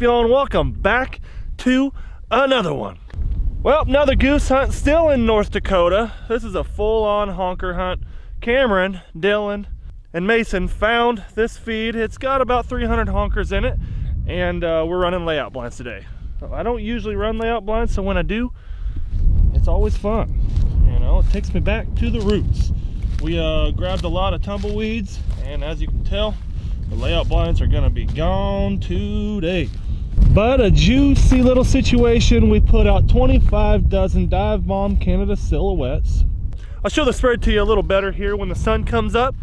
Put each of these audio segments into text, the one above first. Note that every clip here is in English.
y'all and welcome back to another one. Well, another goose hunt still in North Dakota. This is a full-on honker hunt. Cameron, Dylan, and Mason found this feed. It's got about 300 honkers in it, and uh, we're running layout blinds today. I don't usually run layout blinds, so when I do, it's always fun. You know, it takes me back to the roots. We uh, grabbed a lot of tumbleweeds, and as you can tell, the layout blinds are gonna be gone today. But a juicy little situation. We put out 25 dozen Dive Bomb Canada silhouettes. I'll show the spread to you a little better here when the sun comes up.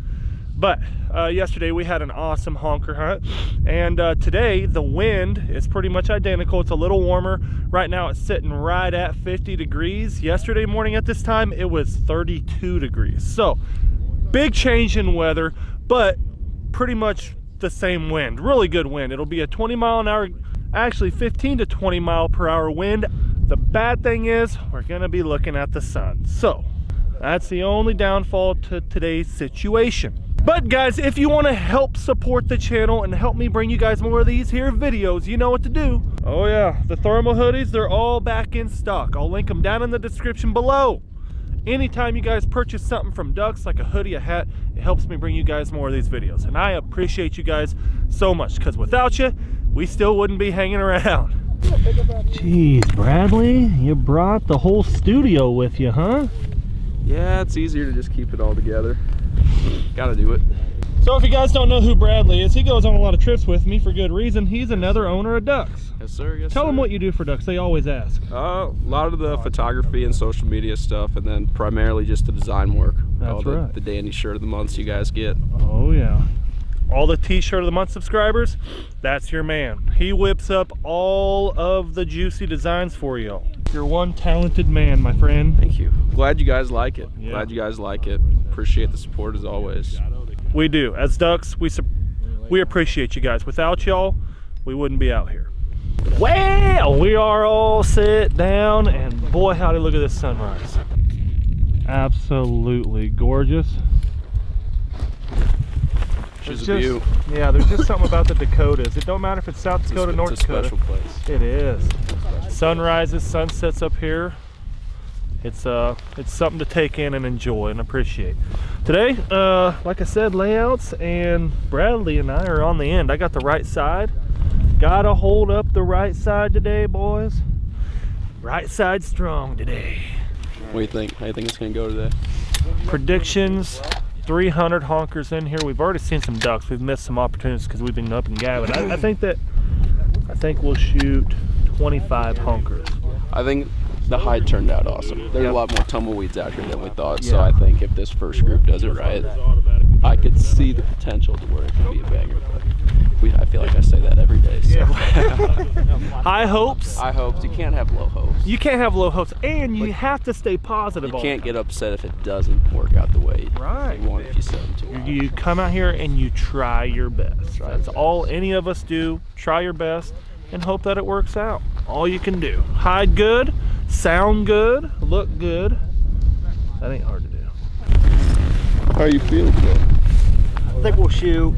But uh, yesterday we had an awesome honker hunt. And uh, today the wind is pretty much identical. It's a little warmer. Right now it's sitting right at 50 degrees. Yesterday morning at this time it was 32 degrees. So big change in weather, but pretty much the same wind. Really good wind. It'll be a 20 mile an hour, actually 15 to 20 mile per hour wind. The bad thing is we're gonna be looking at the sun. So that's the only downfall to today's situation. But guys, if you want to help support the channel and help me bring you guys more of these here videos, you know what to do. Oh yeah, the thermal hoodies, they're all back in stock. I'll link them down in the description below. Anytime you guys purchase something from DUX, like a hoodie, a hat, it helps me bring you guys more of these videos. And I appreciate you guys so much, because without you, we still wouldn't be hanging around. Jeez, Bradley, you brought the whole studio with you, huh? Yeah, it's easier to just keep it all together. Gotta do it. So if you guys don't know who Bradley is, he goes on a lot of trips with me for good reason. He's another owner of DUX. Yes, sir. Yes, Tell sir. them what you do for DUX. They always ask. Uh, a lot of the photography and social media stuff, and then primarily just the design work. That's all the, right. the dandy shirt of the months you guys get. Oh yeah. All the t-shirt of the month subscribers, that's your man. He whips up all of the juicy designs for y'all You're one talented man, my friend. Thank you. Glad you guys like it. Yeah. Glad you guys like it. Appreciate the support as always. We do. As DUX, we we appreciate you guys. Without y'all, we wouldn't be out here. Well, we are all set down, and boy, howdy, look at this sunrise. Absolutely gorgeous. She's It's a just- view. Yeah, there's just something about the Dakotas. It don't matter if it's South It's a, Dakota, sp- North it's a Dakota. special place. It is. Sunrises, sunsets up here. It's uh, it's something to take in and enjoy and appreciate. Today, uh, like I said, layouts and Bradley and I are on the end. I got the right side. Gotta hold up the right side today, boys. Right side strong today. What do you think? How do you think it's gonna go today? Predictions. 300 honkers in here. We've already seen some ducks. We've missed some opportunities because we've been up and gabbing. I, I think that I think we'll shoot 25 honkers. I think the height turned out awesome. There's a lot more tumbleweeds out here than we thought. So I think if this first group does it right, I could see the potential to where it could be a banger. But we, I feel like I say that every day. So. High hopes. High hopes. you can't have low hopes. You can't have low hopes, and you Like, have to stay positive. You can't get upset if it doesn't work out the way Right. you want if you set them to. time. You, you come out here and you try your best. Try That's your all any of us do. Try your best and hope that it works out. All you can do. Hide good, sound good, look good. That ain't hard to do. How are you feeling today? I think we'll shoot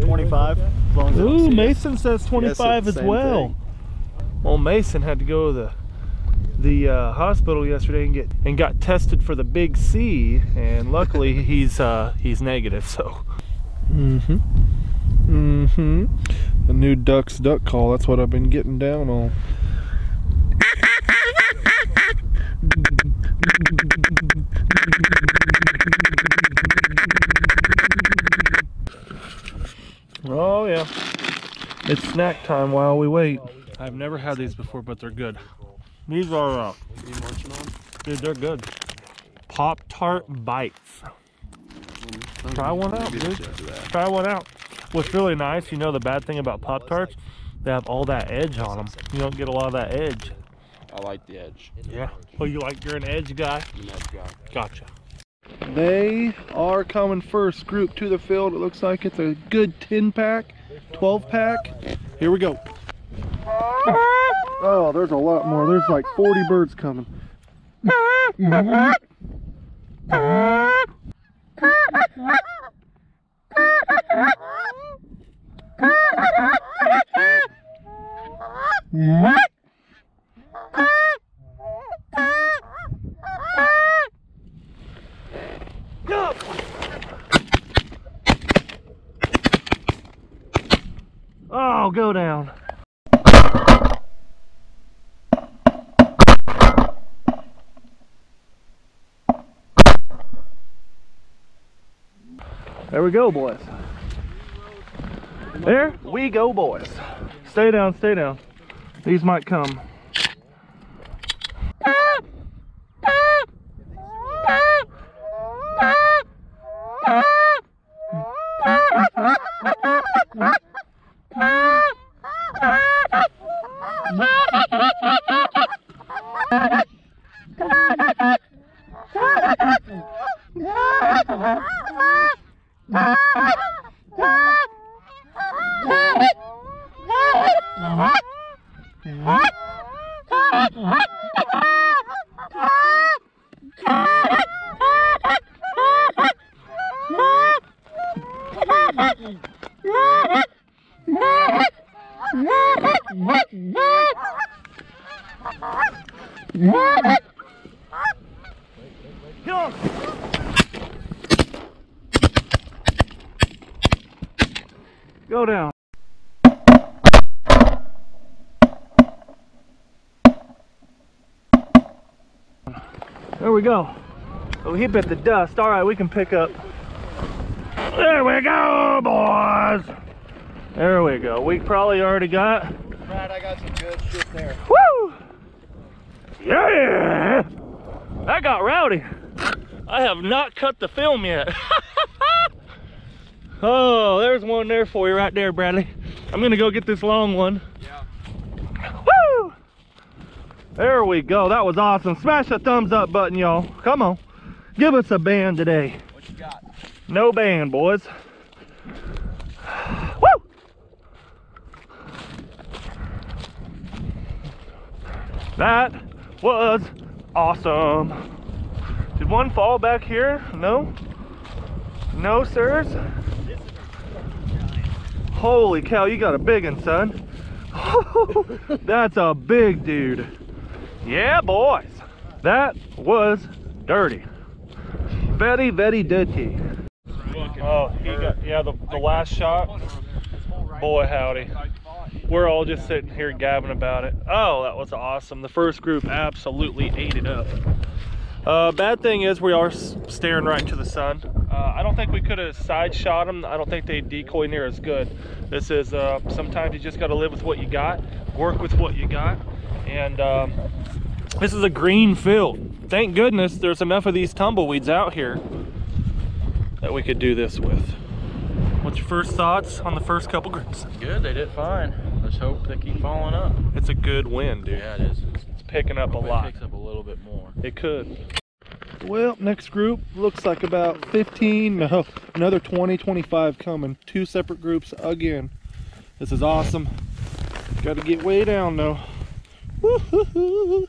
25 as long as Ooh, see it. Mason says 25 the as well. thing. Well, Mason had to go to the the uh, hospital yesterday and get and got tested for the big C, and luckily he's uh, he's negative. So. Mm-hmm. Mm-hmm. The new duck's duck call. That's what I've been getting down on. Oh. It's snack time while we wait. I've never had these before, but they're good. These are, uh, dude, they're good. Pop Tart Bites. Try one out, dude. Try one out. What's really nice, you know, the bad thing about Pop Tarts, they have all that edge on them. You don't get a lot of that edge. I like the edge. Yeah. Well, you like you're an edge guy. An edge guy. Gotcha. They are coming first group to the field. It looks like it's a good 10 pack, 12 pack. Here we go. Oh, there's a lot more. There's like 40 birds coming. Oh, go, boys. There we go, boys. Stay down, stay down. These might come. Get on. Go down. There we go. Oh, he bit the dust. All right, we can pick up. There we go, boys. There we go. We probably already got. Brad, I got some good shit there. Woo! Yeah! That got rowdy. I have not cut the film yet. oh, there's one there for you right there, Bradley. I'm gonna go get this long one. Yeah. Woo! There we go. That was awesome. Smash the thumbs up button, y'all. Come on. Give us a band today. What you got? No band, boys. Woo! That was awesome. Did one fall back here? No? No, sirs? Holy cow, you got a big one, son. That's a big dude. Yeah, boys. That was dirty. Very, very dirty. Oh, he got, yeah, the, the last shot. Boy, howdy. We're all just sitting here gabbing about it. Oh, that was awesome. The first group absolutely ate it up. Uh, bad thing is we are staring right into the sun. Uh, I don't think we could have side shot them. I don't think they decoy near as good. This is, uh, sometimes you just got to live with what you got, work with what you got. And um, this is a green field. Thank goodness there's enough of these tumbleweeds out here that we could do this with. What's your first thoughts on the first couple groups? Good, they did fine. Let's hope they keep falling up. It's a good win, dude. Yeah, it is. It's, It's picking up a hope it lot. picks up a little bit more. It could. Well, next group looks like about 15, no, another 20, 25 coming. Two separate groups again. This is awesome. Got to get way down though. Woo-hoo-hoo.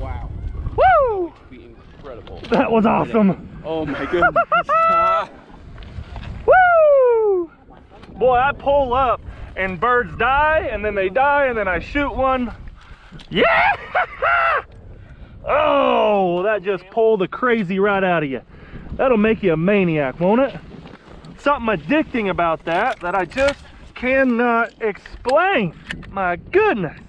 Wow. Woo! Be incredible. That was awesome. Oh my goodness. Woo! Boy, I pull up and birds die and then they die and then I shoot one. Yeah! oh, that just pulled the crazy right out of you. That'll make you a maniac, won't it? Something addicting about that that I just cannot explain. My goodness.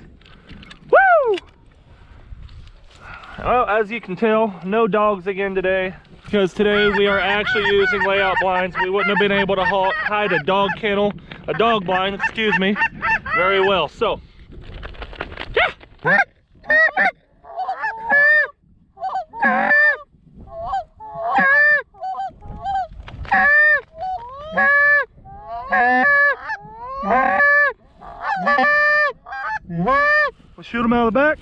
Well, as you can tell, no dogs again today. Because today we are actually using layout blinds. We wouldn't have been able to hide a dog kennel, a dog blind, excuse me, very well. So, we'll shoot them out of the back.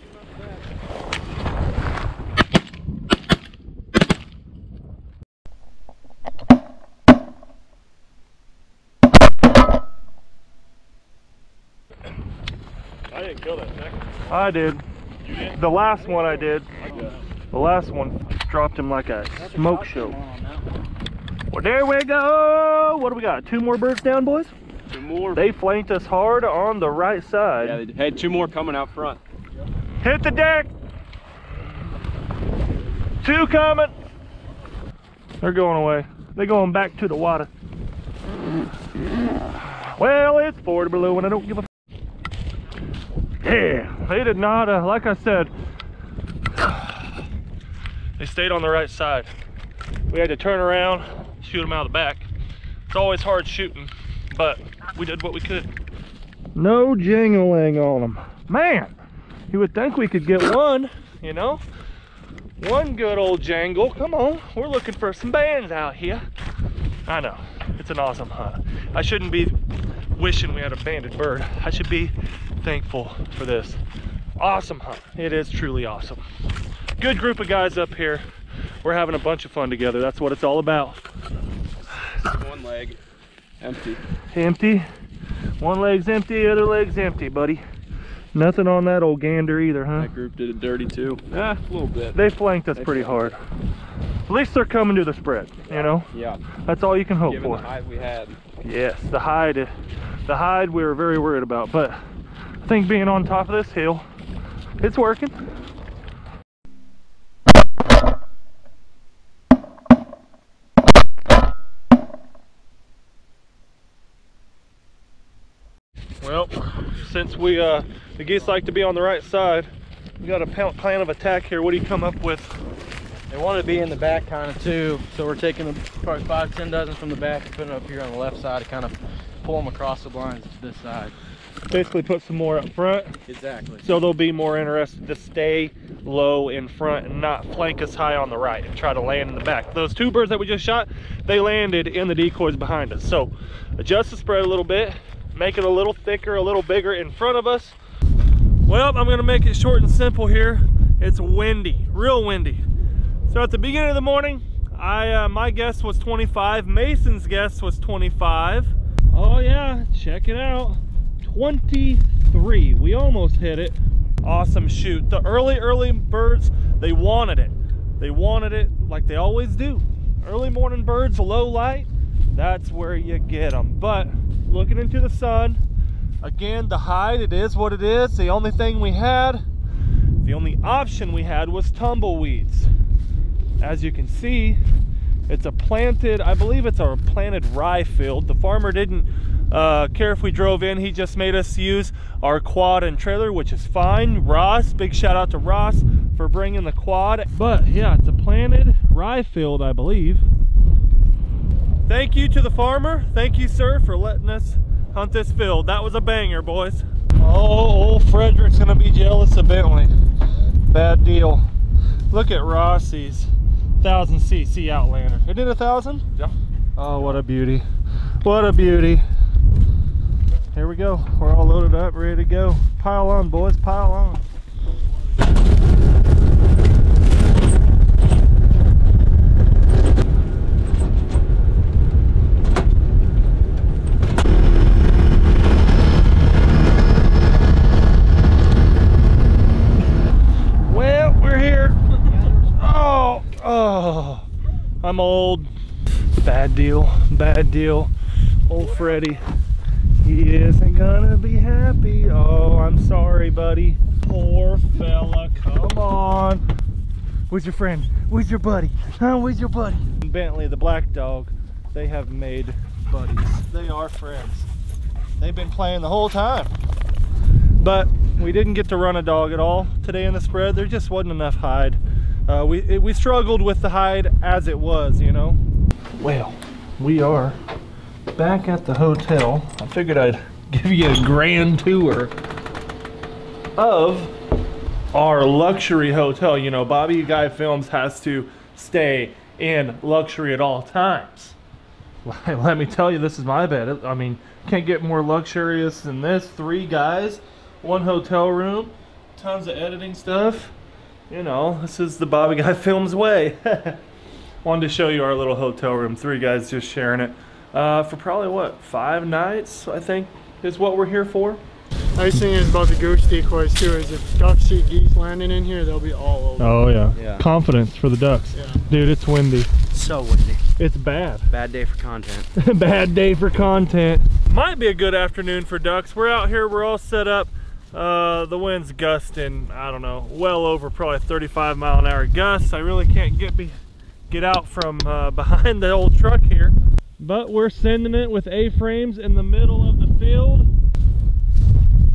I didn't kill that second. I did. The last one I did. The last one dropped him like a smoke show. Well, there we go. What do we got? Two more birds down, boys? Two more. They flanked us hard on the right side. yeah, they had two more coming out front. Hit the deck. Two coming. They're going away. They're going back to the water. Well, it's forward below and I don't give a f- Yeah, they did not, uh, like I said, they stayed on the right side. We had to turn around, shoot them out of the back. It's always hard shooting, but we did what we could. No jingling on them. Man, you would think we could get one, you know? One good old jangle. Come on, we're looking for some bands out here. I know, it's an awesome hunt. I shouldn't be wishing we had a banded bird. I should be thankful for this. Awesome hunt. It is truly awesome. Good group of guys up here. We're having a bunch of fun together. That's what it's all about. One leg empty. Empty. One leg's empty, other leg's empty, buddy. Nothing on that old gander either, huh? That group did it dirty too. Yeah, a little bit. They flanked us They pretty hard. At least they're coming to the spread, you know? Yeah. That's all you can hope Given for. the height we had. Yes, the hide, the hide we were very worried about, but I think being on top of this hill, it's working. Well, since we uh, the geese like to be on the right side, we got a plan of attack here. What do you come up with? They want to be in the back kind of too, so we're taking probably five, ten dozen from the back and putting up here on the left side to kind of pull them across the blinds to this side. Basically, put some more up front. Exactly. So they'll be more interested to stay low in front and not flank us high on the right and try to land in the back. Those two birds that we just shot, they landed in the decoys behind us. So adjust the spread a little bit, make it a little thicker, a little bigger in front of us. Well, I'm gonna make it short and simple here. It's windy, real windy. So at the beginning of the morning, I uh, my guess was 25. Mason's guess was 25. Oh yeah, check it out. 23. We almost hit it. Awesome shoot. The early, early birds, they wanted it. They wanted it like they always do. Early morning birds, low light, that's where you get them. But looking into the sun, again, the hide, it is what it is. The only thing we had, the only option we had was tumbleweeds. As you can see, it's a planted, I believe it's a planted rye field. The farmer didn't uh, care if we drove in. He just made us use our quad and trailer, which is fine. Ross, big shout out to Ross for bringing the quad. But yeah, it's a planted rye field, I believe. Thank you to the farmer. Thank you, sir, for letting us hunt this field. That was a banger, boys. Oh, old Frederick's gonna be jealous of Bentley. Bad deal. Look at Rossi's 1000 cc Outlander. It did a thousand? Yeah. Oh, what a beauty. What a beauty. Here we go. We're all loaded up, ready to go. Pile on, boys, pile on. Well, we're here. Oh, oh. I'm old. Bad deal, bad deal. Old Freddy. He isn't gonna be happy. Oh, I'm sorry, buddy. Poor fella, come on. Where's your friend? Where's your buddy? Huh? Where's your buddy? Bentley, the black dog, they have made buddies. They are friends. They've been playing the whole time. but we didn't get to run a dog at all today in the spread. There just wasn't enough hide. Uh, we, it, we struggled with the hide as it was, you know. Well, we are back at the hotel. I figured I'd give you a grand tour of our luxury hotel. You know, Bobby Guy Films has to stay in luxury at all times. Let me tell you, this is my bed. I mean, can't get more luxurious than this. Three guys, one hotel room, tons of editing stuff. You know, this is the Bobby Guy Films way. Wanted to show you our little hotel room. Three guys just sharing it. Uh, for probably what, five nights, I think, is what we're here for. Nice thing is about the goose decoys too is if ducks see geese landing in here, they'll be all over. Oh yeah. Yeah. Confidence for the ducks. Yeah. Dude, it's windy. So windy. It's bad. Bad day for content. bad day for content. Might be a good afternoon for ducks. We're out here, we're all set up. Uh, the wind's gusting, I don't know, well over probably 35 mile an hour gusts. I really can't get be get out from uh, behind the old truck here. But we're sending it with A-frames in the middle of the field.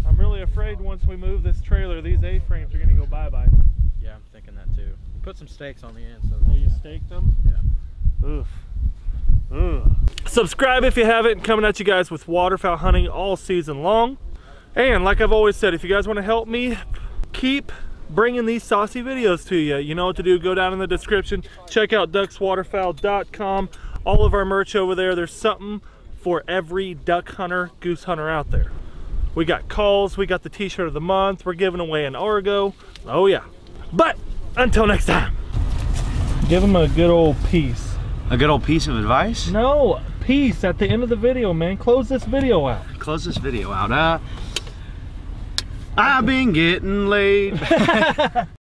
I'm really afraid once we move this trailer, these A-frames are gonna go bye-bye. Yeah, I'm thinking that too. Put some stakes on the end. So Oh, you staked them? Yeah. Oof. Ugh. Subscribe if you haven't. Coming at you guys with waterfowl hunting all season long. And like I've always said, if you guys want to help me keep bringing these saucy videos to you, you know what to do. Go down in the description. Check out duxwaterfowl.com. All of our merch over there. There's something for every duck hunter, goose hunter out there. We got calls. We got the t-shirt of the month. We're giving away an Argo. Oh yeah. But until next time, give them a good old piece. A good old piece of advice? No, peace at the end of the video, man. Close this video out. Close this video out. Uh, I've been getting laid.